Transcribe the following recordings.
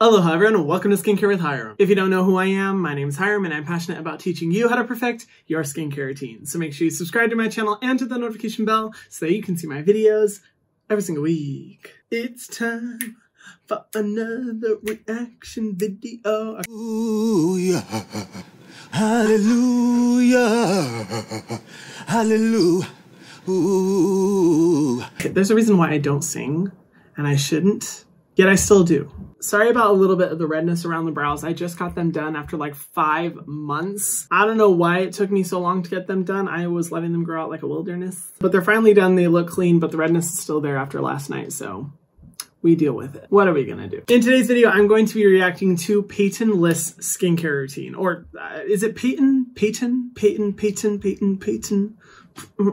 Aloha everyone and welcome to Skincare with Hyram. If you don't know who I am, my name is Hyram and I'm passionate about teaching you how to perfect your skincare routine. So make sure you subscribe to my channel and to the notification bell so that you can see my videos every single week. It's time for another reaction video. Yeah. Hallelujah. Hallelujah. Ooh. There's a reason why I don't sing and I shouldn't, yet I still do. Sorry about a little bit of the redness around the brows. I just got them done after like five months. I don't know why it took me so long to get them done. I was letting them grow out like a wilderness. But they're finally done. They look clean, but the redness is still there after last night, so we deal with it. What are we gonna do? In today's video, I'm going to be reacting to Peyton List's skincare routine. Or uh, is it Peyton? Peyton? Peyton? Peyton? Peyton? Peyton? I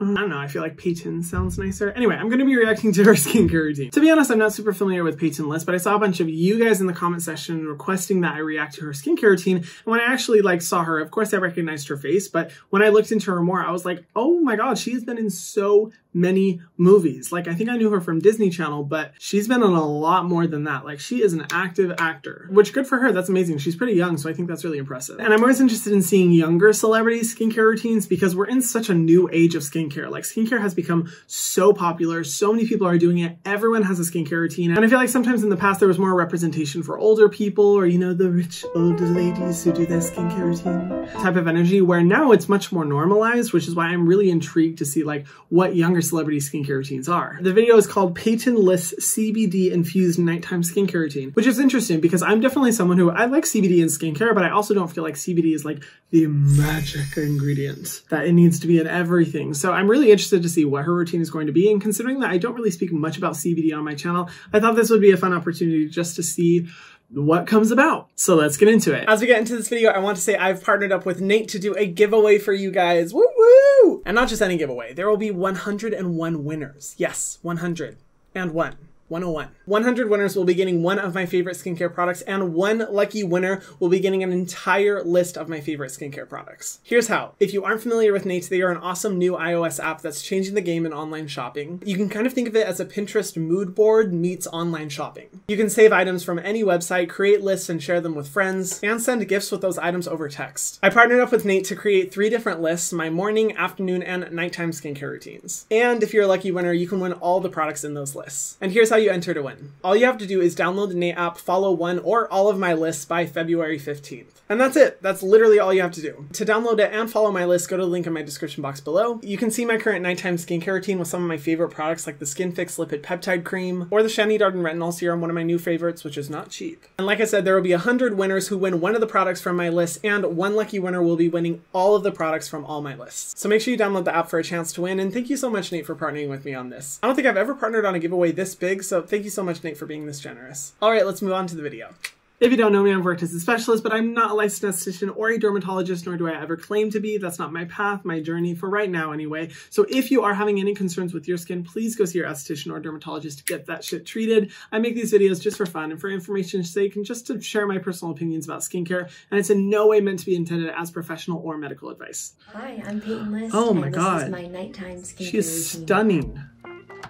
don't know, I feel like Peyton sounds nicer. Anyway, I'm gonna be reacting to her skincare routine. To be honest, I'm not super familiar with Peyton List, but I saw a bunch of you guys in the comment section requesting that I react to her skincare routine. And when I actually like saw her, of course I recognized her face, but when I looked into her more, I was like, oh my god, she has been in so many movies. Like I think I knew her from Disney Channel, but she's been in a lot more than that. Like she is an active actor, which good for her. That's amazing. She's pretty young, so I think that's really impressive. And I'm always interested in seeing younger celebrities' skincare routines because we're in such a new age of skincare. Like skincare has become so popular. So many people are doing it. Everyone has a skincare routine. And I feel like sometimes in the past there was more representation for older people or, you know, the rich older ladies who do their skincare routine type of energy where now it's much more normalized, which is why I'm really intrigued to see like what younger celebrity skincare routines are. The video is called List CBD infused nighttime skincare routine, which is interesting because I'm definitely someone who I like CBD in skincare, but I also don't feel like CBD is like the magic ingredient that it needs to be in everything. So I'm really interested to see what her routine is going to be. And considering that I don't really speak much about CBD on my channel, I thought this would be a fun opportunity just to see what comes about. So let's get into it. As we get into this video, I want to say I've partnered up with Nate to do a giveaway for you guys. Woo woo! And not just any giveaway. There will be 101 winners. Yes, 100 and one. 101. 100 winners will be getting one of my favorite skincare products, and one lucky winner will be getting an entire list of my favorite skincare products. Here's how. If you aren't familiar with Nate, they are an awesome new iOS app that's changing the game in online shopping. You can kind of think of it as a Pinterest mood board meets online shopping. You can save items from any website, create lists and share them with friends, and send gifts with those items over text. I partnered up with Nate to create three different lists, my morning, afternoon, and nighttime skincare routines. And if you're a lucky winner, you can win all the products in those lists. And here's how you enter to win. All you have to do is download the Nate app, follow one or all of my lists by February 15th. And that's it. That's literally all you have to do. To download it and follow my list, go to the link in my description box below. You can see my current nighttime skincare routine with some of my favorite products like the Skin Fix Lipid Peptide Cream or the Shani Darden Retinol Serum, one of my new favorites, which is not cheap. And like I said, there will be 100 winners who win one of the products from my list, and one lucky winner will be winning all of the products from all my lists. So make sure you download the app for a chance to win, and thank you so much, Nate, for partnering with me on this. I don't think I've ever partnered on a giveaway this big, so thank you so much, Nate, for being this generous. All right, let's move on to the video. If you don't know me, I've worked as a specialist, but I'm not a licensed esthetician or a dermatologist, nor do I ever claim to be. That's not my path, my journey, for right now anyway. So if you are having any concerns with your skin, please go see your esthetician or dermatologist to get that shit treated. I make these videos just for fun and for information's sake and just to share my personal opinions about skincare, and it's in no way meant to be intended as professional or medical advice. Hi, I'm Peyton List. Oh my and god. This is my nighttime skincare She is routine. stunning.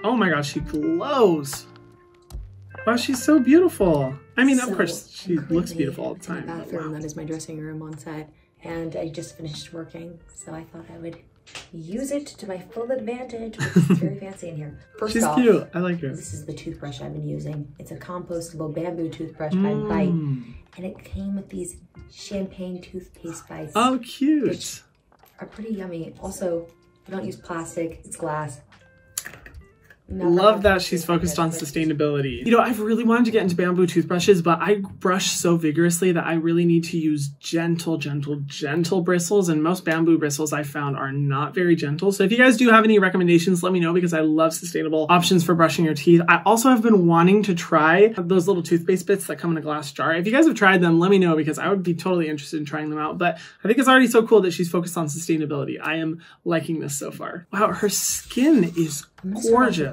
Oh my god, she glows. Wow, she's so beautiful. I mean, of course, she looks beautiful all the time. the bathroom wow. that is my dressing room on set, and I just finished working, so I thought I would use it to my full advantage. It's very fancy in here. First She's off, cute. I like her. this is the toothbrush I've been using. It's a compostable bamboo toothbrush by Bite, Mm. and it came with these champagne toothpaste bites. Oh, cute. Which are pretty yummy. Also, you don't use plastic; it's glass. Not Love that she's focused on sustainability. You know, I've really wanted to get into bamboo toothbrushes, but I brush so vigorously that I really need to use gentle, gentle, gentle bristles. And most bamboo bristles I found are not very gentle. So if you guys do have any recommendations, let me know because I love sustainable options for brushing your teeth. I also have been wanting to try those little toothpaste bits that come in a glass jar. If you guys have tried them, let me know because I would be totally interested in trying them out. But I think it's already so cool that she's focused on sustainability. I am liking this so far. Wow, her skin is I'm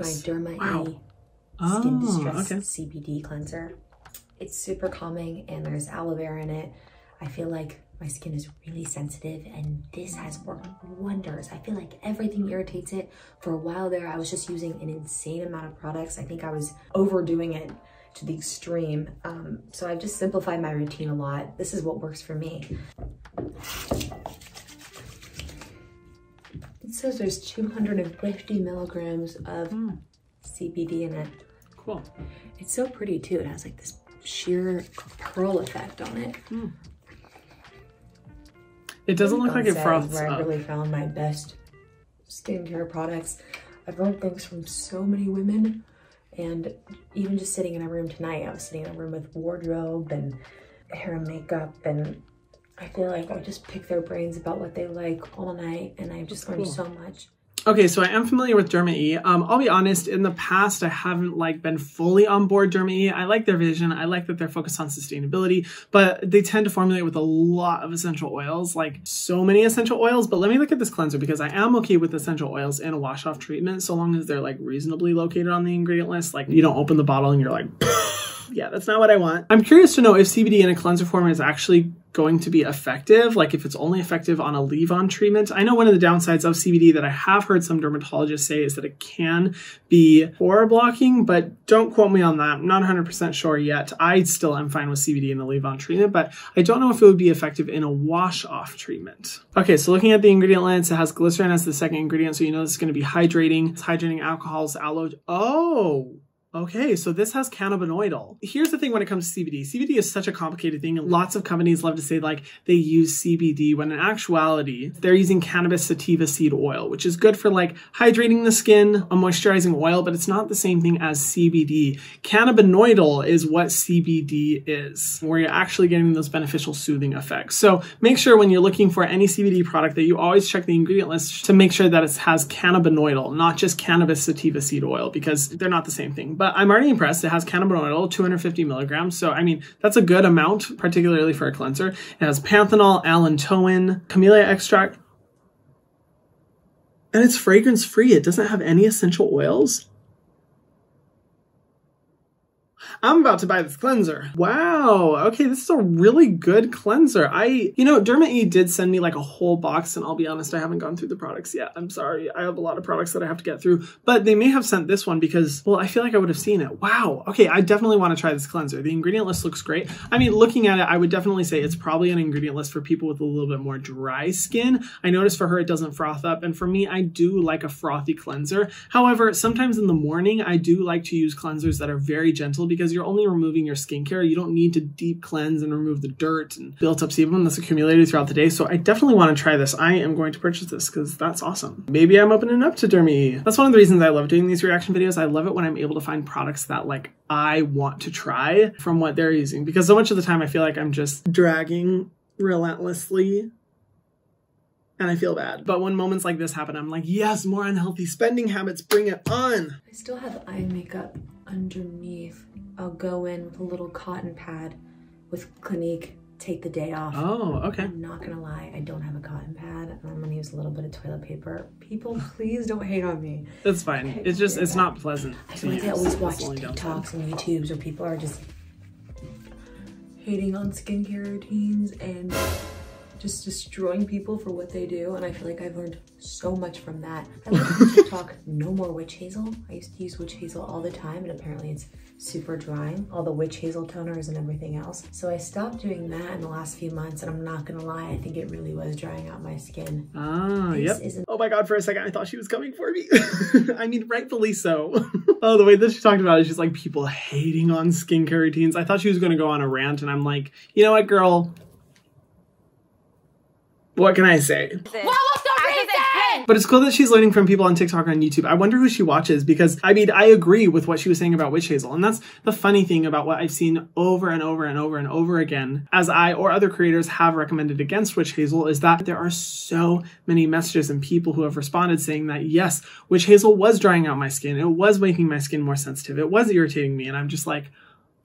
gonna start off with gorgeous. My Derma Wow. Skin Oh, Distress okay. CBD cleanser. It's super calming and there's aloe vera in it. I feel like my skin is really sensitive and this has worked wonders. I feel like everything irritates it. For a while there, I was just using an insane amount of products. I think I was overdoing it to the extreme. Um, so I've just simplified my routine a lot. This is what works for me. It says there's 250 milligrams of hmm. CBD in it. Cool. It's so pretty too. It has like this sheer pearl effect on it. Hmm. It doesn't look like it froths where I up. really found my best skincare products. I've learned things from so many women and even just sitting in a room tonight, I was sitting in a room with wardrobe and hair and makeup and I feel like I just pick their brains about what they like all night and I've just learned cool. so much. Okay, so I am familiar with Derma E. Um, I'll be honest, in the past, I haven't like been fully on board Derma E. I like their vision. I like that they're focused on sustainability, but they tend to formulate with a lot of essential oils, like so many essential oils. But let me look at this cleanser because I am okay with essential oils in a wash off treatment so long as they're like reasonably located on the ingredient list. Like you don't open the bottle and you're like, yeah, that's not what I want. I'm curious to know if CBD in a cleanser form is actually going to be effective, like if it's only effective on a leave-on treatment. I know one of the downsides of CBD that I have heard some dermatologists say is that it can be pore blocking, but don't quote me on that. I'm not 100% sure yet. I still am fine with CBD in the leave-on treatment, but I don't know if it would be effective in a wash-off treatment. Okay, so looking at the ingredient list, it has glycerin as the second ingredient, so you know this is going to be hydrating. It's hydrating alcohols, aloe. Oh, Okay, so this has cannabidiol. Here's the thing when it comes to CBD. CBD is such a complicated thing, and lots of companies love to say like they use CBD when in actuality they're using cannabis sativa seed oil, which is good for like hydrating the skin, a moisturizing oil, but it's not the same thing as CBD. Cannabidiol is what CBD is, where you're actually getting those beneficial soothing effects. So make sure when you're looking for any CBD product that you always check the ingredient list to make sure that it has cannabidiol, not just cannabis sativa seed oil, because they're not the same thing. But I'm already impressed. It has cannabidiol, 250 milligrams. So, I mean, that's a good amount, particularly for a cleanser. It has panthenol, allantoin, camellia extract, and it's fragrance free. It doesn't have any essential oils. I'm about to buy this cleanser. Wow. Okay, this is a really good cleanser. I, you know, Derma E did send me like a whole box, and I'll be honest, I haven't gone through the products yet. I'm sorry. I have a lot of products that I have to get through, but they may have sent this one because, well, I feel like I would have seen it. Wow. Okay, I definitely want to try this cleanser. The ingredient list looks great. I mean, looking at it, I would definitely say it's probably an ingredient list for people with a little bit more dry skin. I noticed for her, it doesn't froth up, and for me, I do like a frothy cleanser. However, sometimes in the morning, I do like to use cleansers that are very gentle because you're only removing your skincare. You don't need to deep cleanse and remove the dirt and built up sebum that's accumulated throughout the day. So I definitely want to try this. I am going to purchase this because that's awesome. Maybe I'm opening up to Dermy. That's one of the reasons I love doing these reaction videos. I love it when I'm able to find products that like I want to try from what they're using because so much of the time I feel like I'm just dragging relentlessly and I feel bad. But when moments like this happen, I'm like, yes, more unhealthy spending habits, bring it on. I still have eye makeup underneath. I'll go in with a little cotton pad with Clinique, take the day off. Oh, okay. I'm not gonna lie, I don't have a cotton pad and I'm gonna use a little bit of toilet paper. People, please don't hate on me. That's fine. It's just, it's not pleasant. I feel like I always watch the only downside. TikToks and YouTubes where people are just hating on skincare routines and just destroying people for what they do. And I feel like I've learned so much from that. I learned TikTok no more witch hazel. I used to use witch hazel all the time and apparently it's super drying, all the witch hazel toners and everything else. So I stopped doing that in the last few months and I'm not gonna lie, I think it really was drying out my skin. Ah, This yep. Oh my god, for a second I thought she was coming for me. I mean, rightfully so. oh, the way that she talked about it, she's like people hating on skincare routines. I thought she was gonna go on a rant, and I'm like, you know what, girl? What can I say? But it's cool that she's learning from people on TikTok or on YouTube. I wonder who she watches because I mean, I agree with what she was saying about witch hazel. And that's the funny thing about what I've seen over and over and over and over again as I or other creators have recommended against witch hazel is that there are so many messages and people who have responded saying that yes, witch hazel was drying out my skin. It was making my skin more sensitive. It was irritating me. And I'm just like,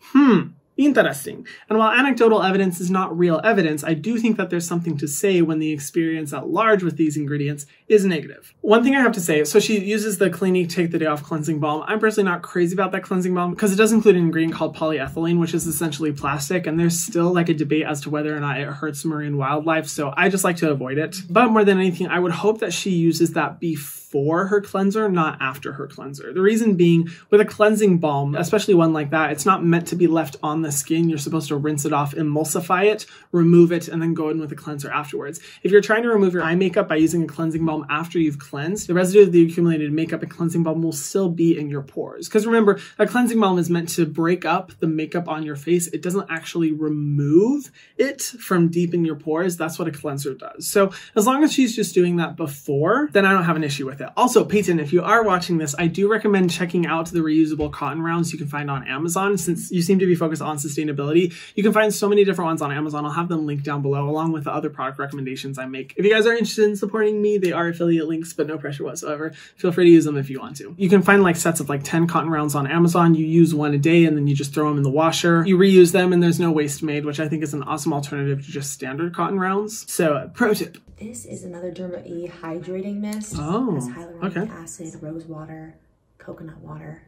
hmm, interesting. And while anecdotal evidence is not real evidence, I do think that there's something to say when the experience at large with these ingredients is negative. One thing I have to say, so she uses the Clinique Take the Day Off cleansing balm. I'm personally not crazy about that cleansing balm because it does include an ingredient called polyethylene, which is essentially plastic, and there's still like a debate as to whether or not it hurts marine wildlife, so I just like to avoid it. But more than anything, I would hope that she uses that before before her cleanser, not after her cleanser. The reason being, with a cleansing balm, especially one like that, it's not meant to be left on the skin. You're supposed to rinse it off, emulsify it, remove it, and then go in with a cleanser afterwards. If you're trying to remove your eye makeup by using a cleansing balm after you've cleansed, the residue of the accumulated makeup and cleansing balm will still be in your pores. Because remember, a cleansing balm is meant to break up the makeup on your face. It doesn't actually remove it from deep in your pores. That's what a cleanser does. So as long as she's just doing that before, then I don't have an issue with it. Also, Peyton, if you are watching this, I do recommend checking out the reusable cotton rounds you can find on Amazon. Since you seem to be focused on sustainability, you can find so many different ones on Amazon. I'll have them linked down below along with the other product recommendations I make. If you guys are interested in supporting me, they are affiliate links, but no pressure whatsoever. Feel free to use them if you want to. You can find like sets of like 10 cotton rounds on Amazon. You use one a day and then you just throw them in the washer. You reuse them and there's no waste made, which I think is an awesome alternative to just standard cotton rounds. So, pro tip. This is another Derma E hydrating mist. Oh, Um, hyaluronic okay. acid, rose water, coconut water.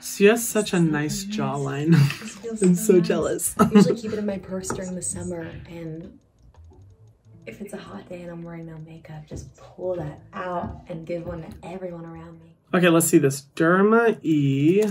She has such a nice jawline. I'm so nice. jealous. I usually keep it in my purse during the summer and if it's a hot day and I'm wearing no makeup, just pull that out and give one to everyone around me. Okay, let's see this. Derma E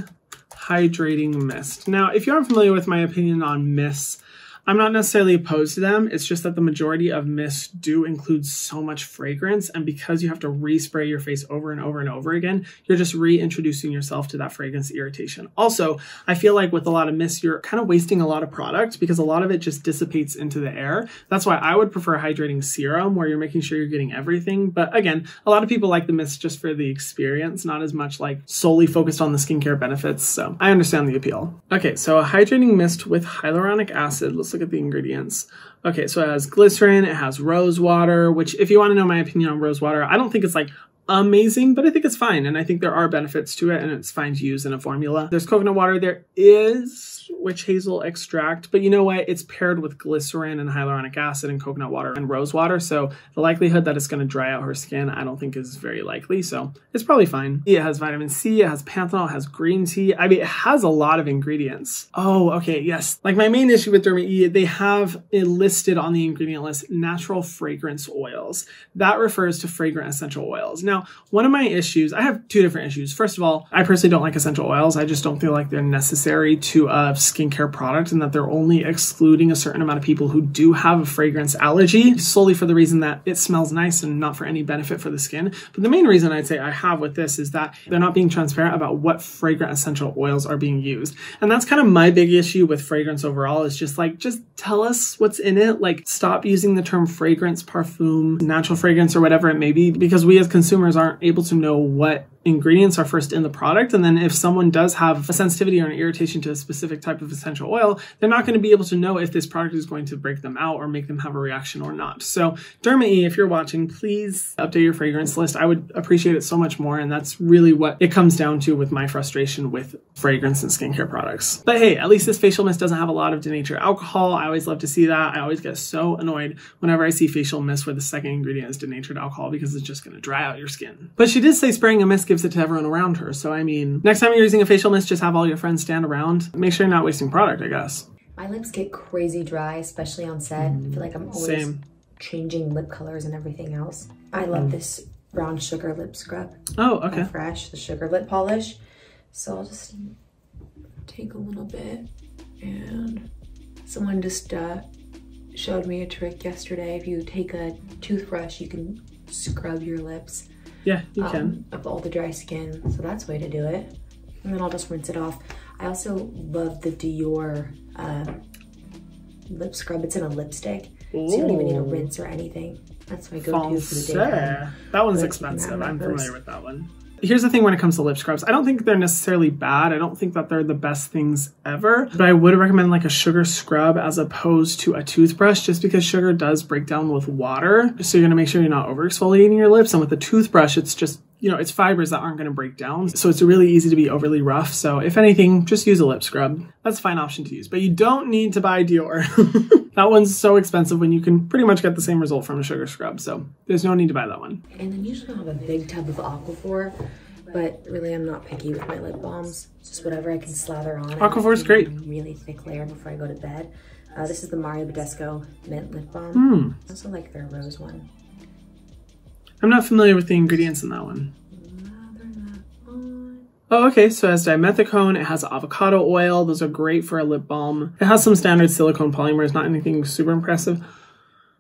Hydrating Mist. Now, if you aren't familiar with my opinion on mists, I'm not necessarily opposed to them. It's just that the majority of mists do include so much fragrance, and because you have to respray your face over and over and over again, you're just reintroducing yourself to that fragrance irritation. Also, I feel like with a lot of mists, you're kind of wasting a lot of product because a lot of it just dissipates into the air. That's why I would prefer hydrating serum where you're making sure you're getting everything. But again, a lot of people like the mist just for the experience, not as much like solely focused on the skincare benefits. So I understand the appeal. Okay, so a hydrating mist with hyaluronic acid. Let's look at the ingredients. Okay, so it has glycerin, it has rose water, which if you want to know my opinion on rose water, I don't think it's like amazing, but I think it's fine. And I think there are benefits to it and it's fine to use in a formula. There's coconut water. There is witch hazel extract, but you know what? It's paired with glycerin and hyaluronic acid and coconut water and rose water. So the likelihood that it's going to dry out her skin, I don't think is very likely. So it's probably fine. It has vitamin C, it has panthenol, it has green tea. I mean, it has a lot of ingredients. Oh, okay. Yes. Like my main issue with Derma E, they have it listed on the ingredient list natural fragrance oils. That refers to fragrant essential oils. Now, one of my issues, I have two different issues. First of all, I personally don't like essential oils. I just don't feel like they're necessary to a skincare product and that they're only excluding a certain amount of people who do have a fragrance allergy solely for the reason that it smells nice and not for any benefit for the skin. But the main reason I'd say I have with this is that they're not being transparent about what fragrant essential oils are being used. And that's kind of my big issue with fragrance overall is just like, just tell us what's in it. Like, stop using the term fragrance, parfum, natural fragrance, or whatever it may be, because we as consumers aren't able to know what ingredients are first in the product. And then if someone does have a sensitivity or an irritation to a specific type of essential oil, they're not going to be able to know if this product is going to break them out or make them have a reaction or not. So Derma E, if you're watching, please update your fragrance list. I would appreciate it so much more. And that's really what it comes down to with my frustration with fragrance and skincare products. But hey, at least this facial mist doesn't have a lot of denatured alcohol. I always love to see that. I always get so annoyed whenever I see facial mist where the second ingredient is denatured alcohol because it's just going to dry out your skin. But she did say spraying a mist gives it to everyone around her. So I mean, next time you're using a facial mist, just have all your friends stand around. Make sure you're not wasting product, I guess. My lips get crazy dry, especially on set. I feel like I'm always Same. changing lip colors and everything else. I love this brown sugar lip scrub. Oh, okay. Fresh, the sugar lip polish. So I'll just take a little bit and someone just uh, showed me a trick yesterday. If you take a toothbrush, you can scrub your lips Yeah, you um, can. of all the dry skin. So that's way to do it. And then I'll just rinse it off. I also love the Dior uh, lip scrub. It's in a lipstick. So you don't even need a rinse or anything. That's my go-to for the day. That one's expensive. I'm familiar with that one. Here's the thing when it comes to lip scrubs. I don't think they're necessarily bad. I don't think that they're the best things ever. But I would recommend like a sugar scrub as opposed to a toothbrush just because sugar does break down with water. So you're going to make sure you're not over exfoliating your lips. And with a toothbrush, it's just you know, it's fibers that aren't going to break down. So it's really easy to be overly rough. So if anything, just use a lip scrub. That's a fine option to use, but you don't need to buy Dior. that one's so expensive when you can pretty much get the same result from a sugar scrub. So there's no need to buy that one. And then usually I'll have a big tub of Aquaphor, but really I'm not picky with my lip balms. It's just whatever I can slather on. Aquaphor's is great. Really thick layer before I go to bed. Uh, this is the Mario Badescu Mint Lip Balm. Hmm. I also like their rose one. I'm not familiar with the ingredients in that one. Oh, okay. So it has dimethicone. It has avocado oil. Those are great for a lip balm. It has some standard silicone polymers, not anything super impressive.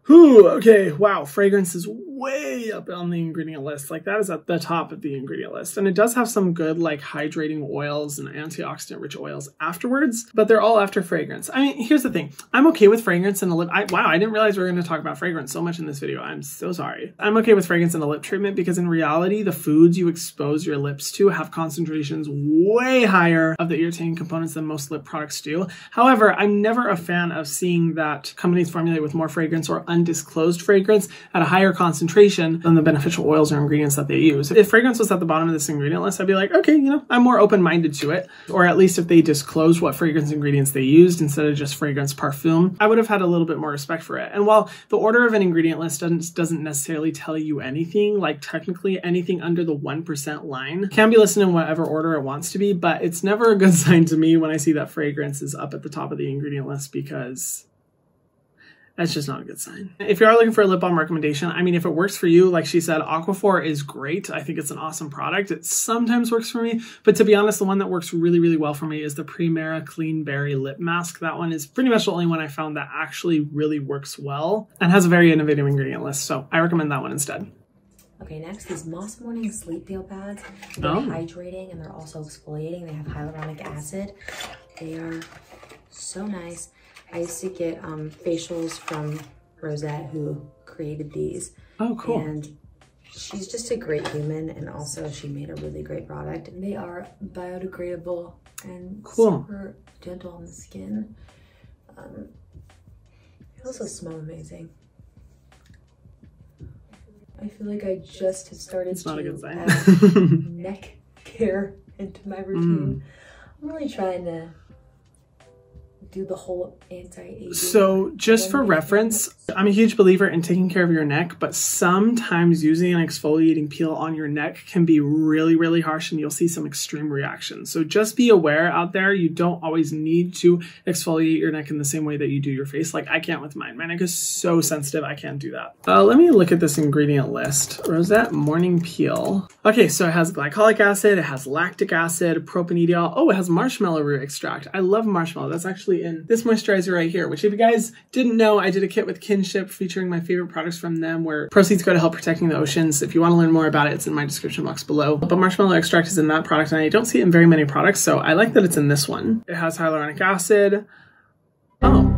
Whew, okay. Wow. Fragrance is way up on the ingredient list. Like that is at the top of the ingredient list. And it does have some good like hydrating oils and antioxidant rich oils afterwards, but they're all after fragrance. I mean, here's the thing. I'm okay with fragrance in the lip. I, wow, I didn't realize we were going to talk about fragrance so much in this video. I'm so sorry. I'm okay with fragrance in the lip treatment because in reality, the foods you expose your lips to have concentrations way higher of the irritating components than most lip products do. However, I'm never a fan of seeing that companies formulate with more fragrance or undisclosed fragrance at a higher concentration than the beneficial oils or ingredients that they use. If fragrance was at the bottom of this ingredient list, I'd be like, okay, you know, I'm more open minded to it. Or at least if they disclosed what fragrance ingredients they used instead of just fragrance parfum, I would have had a little bit more respect for it. And while the order of an ingredient list doesn't, doesn't necessarily tell you anything, like technically anything under the 1% line can be listed in whatever order it wants to be, but it's never a good sign to me when I see that fragrance is up at the top of the ingredient list because that's just not a good sign. If you are looking for a lip balm recommendation, I mean, if it works for you, like she said, Aquaphor is great. I think it's an awesome product. It sometimes works for me, but to be honest, the one that works really, really well for me is the Primera Clean Berry Lip Mask. That one is pretty much the only one I found that actually really works well and has a very innovative ingredient list. So I recommend that one instead. Okay, next these Moss Morning Sleep Peel Pads. They're Oh. hydrating and they're also exfoliating. They have hyaluronic acid. They are so nice. I used to get um, facials from Rosette, who created these. Oh, cool. And she's just a great human, and also she made a really great product. And they are biodegradable and Cool. super gentle on the skin. Um, they also smell amazing. I feel like I just have started It's not a to good sign. add neck care into my routine. I'm really trying to do the whole anti-aging. So, just for reference, I'm a huge believer in taking care of your neck, but sometimes using an exfoliating peel on your neck can be really, really harsh and you'll see some extreme reactions. So, just be aware out there, you don't always need to exfoliate your neck in the same way that you do your face. Like, I can't with mine. My neck is so sensitive, I can't do that. Uh, let me look at this ingredient list Rosette Morning Peel. Okay, so it has glycolic acid, it has lactic acid, propanediol. Oh, it has marshmallow root extract. I love marshmallow. That's actually in this moisturizer right here, which if you guys didn't know, I did a kit with Kinship featuring my favorite products from them where proceeds go to help protecting the oceans. If you want to learn more about it, it's in my description box below. But marshmallow extract is in that product and I don't see it in very many products, so I like that it's in this one. It has hyaluronic acid. Oh.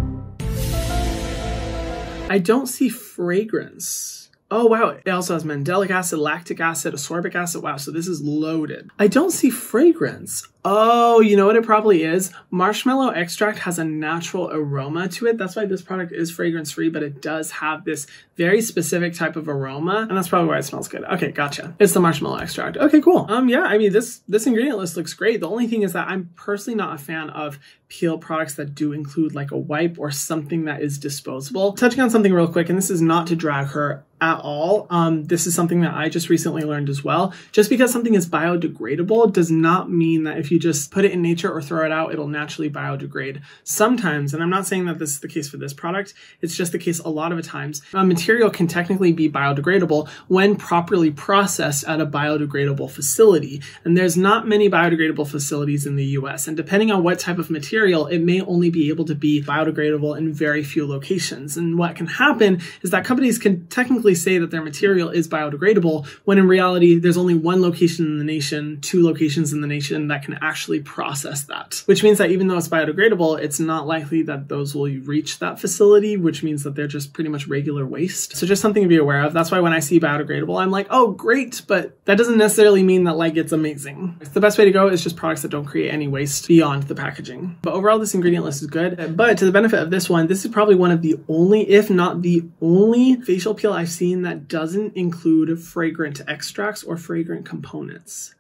I don't see fragrance. Oh wow, it also has mandelic acid, lactic acid, ascorbic acid. Wow, so this is loaded. I don't see fragrance. Oh, you know what it probably is? Marshmallow extract has a natural aroma to it. That's why this product is fragrance free, but it does have this very specific type of aroma, and that's probably why it smells good. Okay, gotcha. It's the marshmallow extract. Okay, cool. Um, yeah, I mean this this ingredient list looks great. The only thing is that I'm personally not a fan of peel products that do include like a wipe or something that is disposable. Touching on something real quick, and this is not to drag her at all. Um, this is something that I just recently learned as well. Just because something is biodegradable does not mean that if you just put it in nature or throw it out, it'll naturally biodegrade. Sometimes, and I'm not saying that this is the case for this product, it's just the case a lot of times, a material can technically be biodegradable when properly processed at a biodegradable facility. And there's not many biodegradable facilities in the US. And depending on what type of material, it may only be able to be biodegradable in very few locations. And what can happen is that companies can technically say that their material is biodegradable when in reality there's only one location in the nation, two locations in the nation that can actually process that. Which means that even though it's biodegradable, it's not likely that those will reach that facility, which means that they're just pretty much regular waste. So just something to be aware of. That's why when I see biodegradable, I'm like, oh great, but that doesn't necessarily mean that like it's amazing. The best way to go is just products that don't create any waste beyond the packaging. But overall, this ingredient list is good. But to the benefit of this one, this is probably one of the only, if not the only facial peel I've seen that doesn't include fragrant extracts or fragrant components.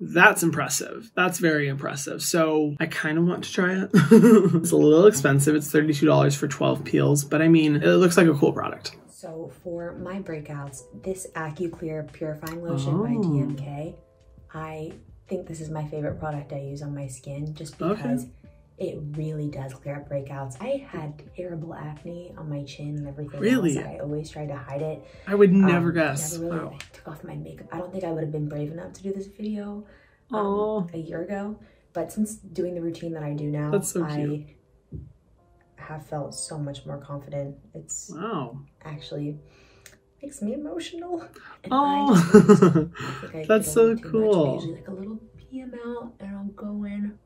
That's impressive. That's very impressive. So I kind of want to try it. it's a little expensive. It's $32 for 12 peels, but I mean, it looks like a cool product. So for my breakouts, this AccuClear Purifying Lotion by Oh. DMK, I think this is my favorite product I use on my skin just Okay. It really does clear up breakouts. I had terrible acne on my chin and everything. Really? Else. I always tried to hide it. I would never Um, guess. Never really, Wow. I took off my makeup. I don't think I would have been brave enough to do this video um, a year ago. But since doing the routine that I do now, That's so I have felt so much more confident. It's Wow. actually makes me emotional. And I Oh, just I I That's so too much. I cool. usually like a little pee amount and I'll go in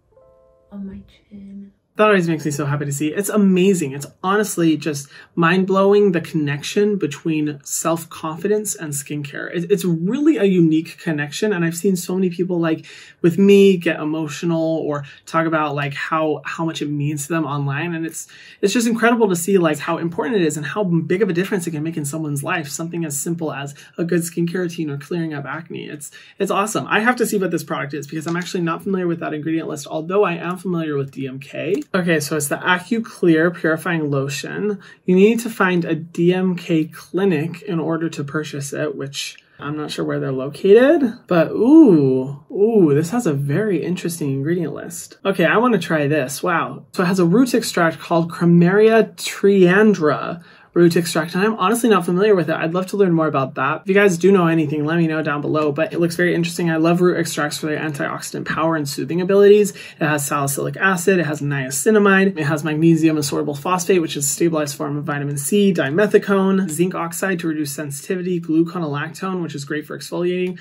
on my chin. That always makes me so happy to see. It's amazing. It's honestly just mind blowing the connection between self confidence and skincare. It's really a unique connection, and I've seen so many people like with me get emotional or talk about like how how much it means to them online, and it's it's just incredible to see like how important it is and how big of a difference it can make in someone's life. Something as simple as a good skincare routine or clearing up acne. It's it's awesome. I have to see what this product is because I'm actually not familiar with that ingredient list, although I am familiar with DMK. Okay, so it's the AccuClear Purifying Lotion. You need to find a DMK clinic in order to purchase it, which I'm not sure where they're located, but ooh, ooh, this has a very interesting ingredient list. Okay, I want to try this. Wow. So it has a root extract called Krameria triandra root extract, and I'm honestly not familiar with it. I'd love to learn more about that. If you guys do know anything, let me know down below, but it looks very interesting. I love root extracts for their antioxidant power and soothing abilities. It has salicylic acid, it has niacinamide, it has magnesium ascorbyl phosphate, which is a stabilized form of vitamin C, dimethicone, zinc oxide to reduce sensitivity, gluconolactone, which is great for exfoliating.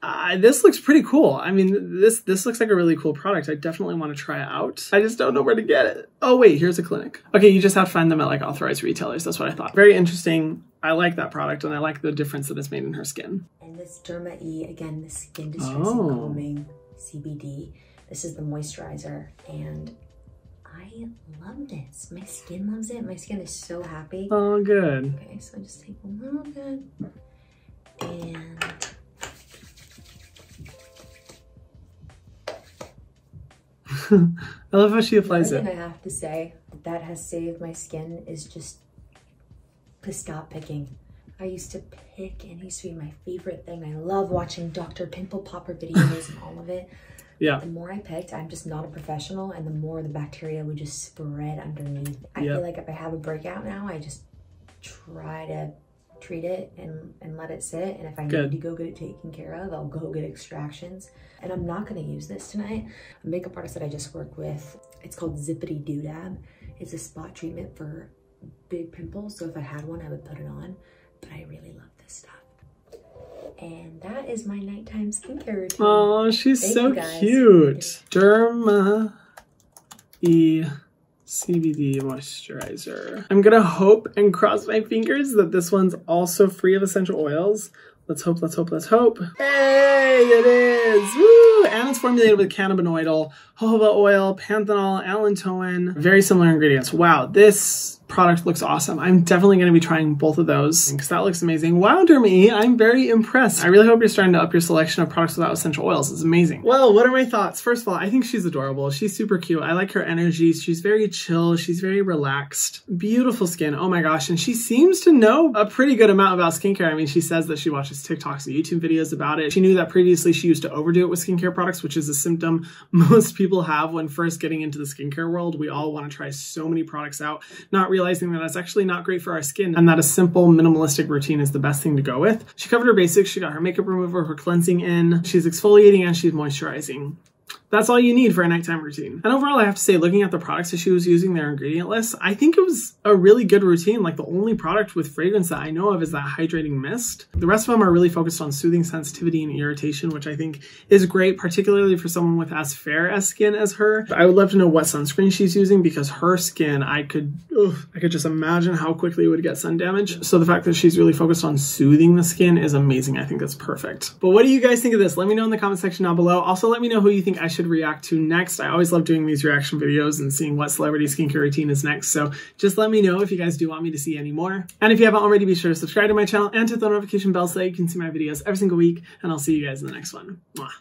Uh, this looks pretty cool. I mean, this this looks like a really cool product. I definitely want to try it out. I just don't know where to get it. Oh wait, here's a clinic. Okay, you just have to find them at like authorized retailers. That's what I thought. Very interesting. I like that product and I like the difference that it's made in her skin. And this Derma E, again, the skin distressing Oh. calming CBD. This is the moisturizer and I love this. My skin loves it. My skin is so happy. Oh, good. Okay, so I just take a little bit and I love how she applies thing it. I have to say that has saved my skin is just to stop picking. I used to pick and it used to be my favorite thing. I love watching Dr. Pimple Popper videos and all of it. Yeah. The more I picked, I'm just not a professional, and the more the bacteria would just spread underneath. I Yep. feel like if I have a breakout now, I just try to treat it and, and let it sit. And if I Good. need to go get it taken care of, I'll go get extractions. And I'm not going to use this tonight. A makeup artist that I just work with, it's called Zippity Doodab. It's a spot treatment for big pimples. So if I had one, I would put it on. But I really love this stuff. And that is my nighttime skincare routine. Oh, she's Thank so cute. Derma E CBD moisturizer. I'm gonna hope and cross my fingers that this one's also free of essential oils. Let's hope, let's hope, let's hope. Hey, it is! Woo! And it's formulated with cannabidiol, jojoba oil, panthenol, allantoin. Very similar ingredients. Wow, this product looks awesome. I'm definitely going to be trying both of those because that looks amazing. Wow, Dermy, I'm very impressed. I really hope you're starting to up your selection of products without essential oils. It's amazing. Well, what are my thoughts? First of all, I think she's adorable. She's super cute. I like her energy. She's very chill. She's very relaxed. Beautiful skin. Oh my gosh. And she seems to know a pretty good amount about skincare. I mean, she says that she watches TikToks and YouTube videos about it. She knew that previously she used to overdo it with skincare products, which is a symptom most people have when first getting into the skincare world. We all want to try so many products out, not realizing that it's actually not great for our skin and that a simple minimalistic routine is the best thing to go with. She covered her basics. She got her makeup remover, her cleansing in. She's exfoliating and she's moisturizing. That's all you need for a nighttime routine. And overall, I have to say, looking at the products that she was using, their ingredient list, I think it was a really good routine. Like the only product with fragrance that I know of is that hydrating mist. The rest of them are really focused on soothing sensitivity and irritation, which I think is great, particularly for someone with as fair as skin as her. I would love to know what sunscreen she's using because her skin, I could, ugh, I could just imagine how quickly it would get sun damage. So the fact that she's really focused on soothing the skin is amazing. I think that's perfect. But what do you guys think of this? Let me know in the comment section down below. Also, let me know who you think I should react to next. I always love doing these reaction videos and seeing what celebrity skincare routine is next. So just let me know if you guys do want me to see any more. And if you haven't already, be sure to subscribe to my channel and hit the notification bell so that you can see my videos every single week. And I'll see you guys in the next one. Mwah.